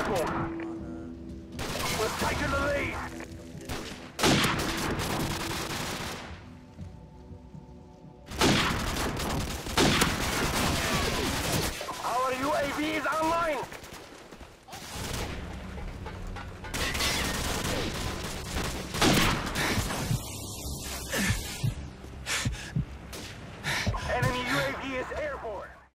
vehicle. We've taken the lead. Our UAV is online.